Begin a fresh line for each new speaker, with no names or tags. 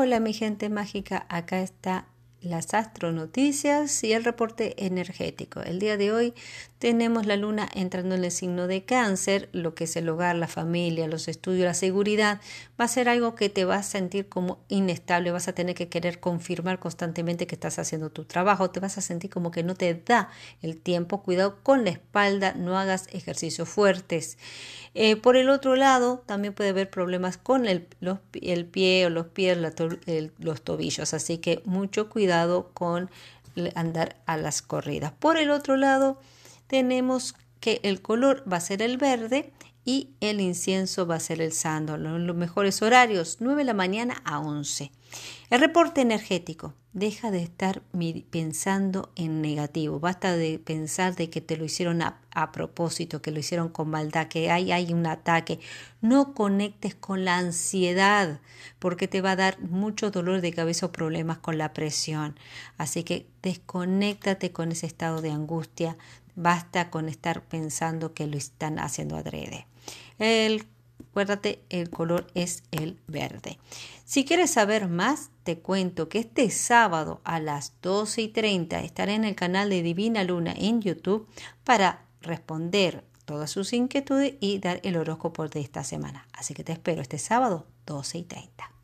Hola mi gente mágica, acá está las astronoticias y el reporte energético. El día de hoy tenemos la luna entrando en el signo de cáncer, lo que es el hogar, la familia, los estudios, la seguridad, va a ser algo que te va a sentir como inestable, vas a tener que querer confirmar constantemente que estás haciendo tu trabajo, te vas a sentir como que no te da el tiempo, cuidado con la espalda, no hagas ejercicios fuertes. Eh, por el otro lado, también puede haber problemas con el, el pie o los pies, los tobillos, así que mucho cuidado con andar a las corridas. Por el otro lado, tenemos que el color va a ser el verde y el incienso va a ser el sándalo. Los mejores horarios, 9 de la mañana a 11. El reporte energético. Deja de estar pensando en negativo. Basta de pensar de que te lo hicieron a, propósito, que lo hicieron con maldad, que hay, hay un ataque. No conectes con la ansiedad porque te va a dar mucho dolor de cabeza o problemas con la presión. Así que desconéctate con ese estado de angustia. Basta con estar pensando que lo están haciendo adrede. El Acuérdate, el color es el verde. Si quieres saber más, te cuento que este sábado a las 12 y 30 estaré en el canal de Divina Luna en YouTube para responder todas sus inquietudes y dar el horóscopo de esta semana. Así que te espero este sábado 12 y 30.